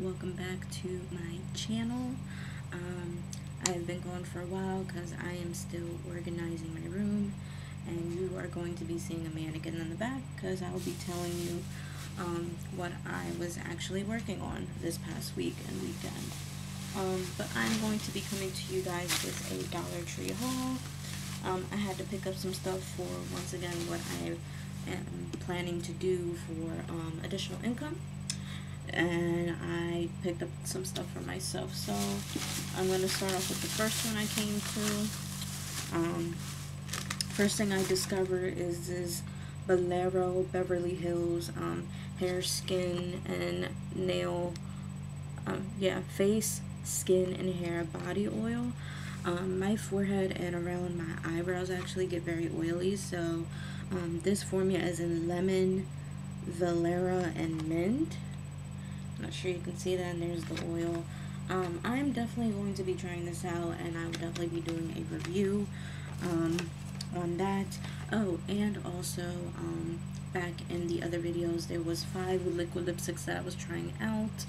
welcome back to my channel. Um, I've been gone for a while because I am still organizing my room and you are going to be seeing a mannequin in the back because I will be telling you um, what I was actually working on this past week and weekend. Um, but I'm going to be coming to you guys with a Dollar Tree haul. Um, I had to pick up some stuff for, once again, what I am planning to do for um, additional income and I picked up some stuff for myself. So I'm going to start off with the first one I came to. Um, first thing I discovered is this Bolero Beverly Hills um, hair, skin, and nail, um, yeah, face, skin, and hair body oil. Um, my forehead and around my eyebrows actually get very oily, so um, this formula is in lemon, valera, and mint not sure you can see that there's the oil. Um, I'm definitely going to be trying this out and I will definitely be doing a review um, on that. Oh and also um, back in the other videos there was five liquid lipsticks that I was trying out.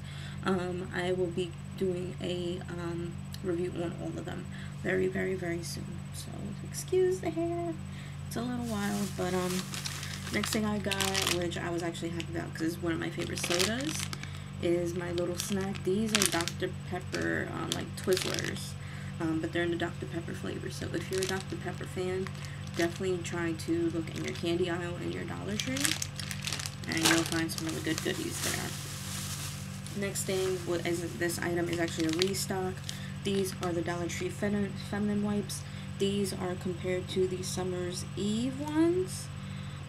Um, I will be doing a um, review on all of them very very very soon. So excuse the hair. It's a little wild but um next thing I got which I was actually happy about because it's one of my favorite sodas is my little snack. These are Dr. Pepper, um, like Twizzlers, um, but they're in the Dr. Pepper flavor. So if you're a Dr. Pepper fan, definitely try to look in your candy aisle in your Dollar Tree, and you'll find some really good goodies there. Next thing, what is this item is actually a restock. These are the Dollar Tree Feminine, feminine wipes. These are compared to the Summer's Eve ones.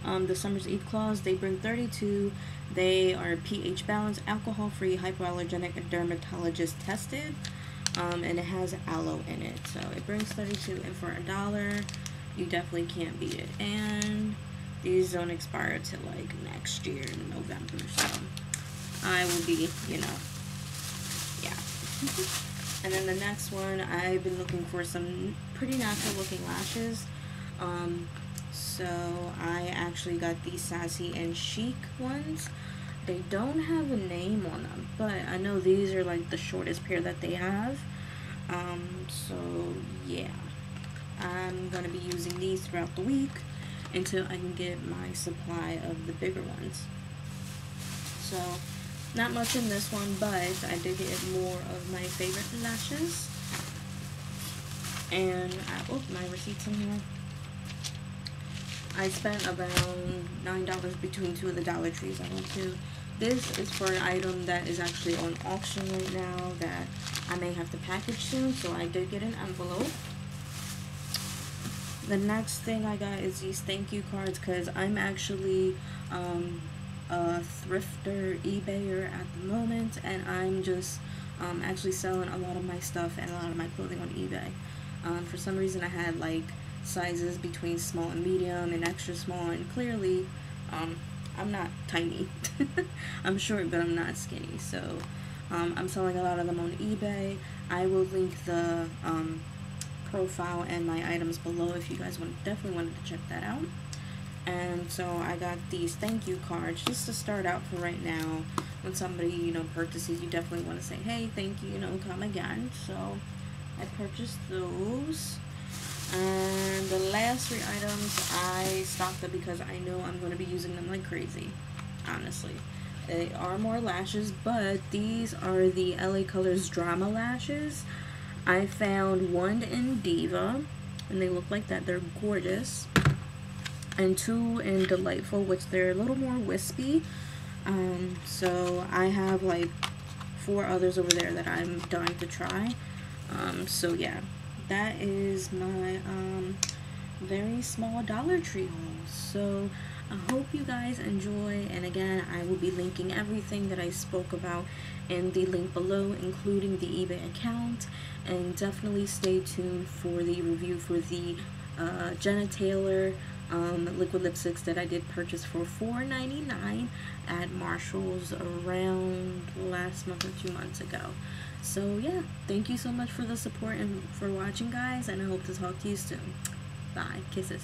Um, the Summer's Eve Cloths, they bring 32 they are pH balanced, alcohol free, hypoallergenic, and dermatologist tested. Um, and it has aloe in it. So it brings 32 and for a dollar, you definitely can't beat it. And these don't expire till like next year in November. So I will be, you know, yeah. and then the next one, I've been looking for some pretty natural looking lashes. Um, so I actually got these sassy and chic ones. They don't have a name on them but I know these are like the shortest pair that they have. Um, so yeah. I'm gonna be using these throughout the week until I can get my supply of the bigger ones. So not much in this one but I did get more of my favorite lashes. And I, oh my receipts in here I spent around $9 between two of the Dollar Trees I went to. This is for an item that is actually on auction right now that I may have to package soon, so I did get an envelope. The next thing I got is these thank you cards because I'm actually um, a thrifter, eBayer at the moment, and I'm just um, actually selling a lot of my stuff and a lot of my clothing on eBay. Um, for some reason I had like sizes between small and medium and extra small and clearly um, I'm not tiny. I'm short but I'm not skinny so um, I'm selling a lot of them on eBay. I will link the um, profile and my items below if you guys want definitely wanted to check that out. And so I got these thank you cards just to start out for right now. When somebody you know purchases you definitely want to say hey thank you you know come again. So I purchased those and the last three items I stocked up because I know I'm going to be using them like crazy, honestly. They are more lashes, but these are the LA Colors Drama Lashes. I found one in Diva, and they look like that. They're gorgeous. And two in Delightful, which they're a little more wispy. Um, so I have like four others over there that I'm dying to try. Um, so yeah, that is my um, very small Dollar Tree haul. So I hope you guys enjoy and again I will be linking everything that I spoke about in the link below including the eBay account and definitely stay tuned for the review for the uh, Jenna Taylor um, liquid lipsticks that I did purchase for $4.99 at Marshall's around last month or two months ago. So yeah, thank you so much for the support and for watching guys and I hope to talk to you soon. Bye. Kisses.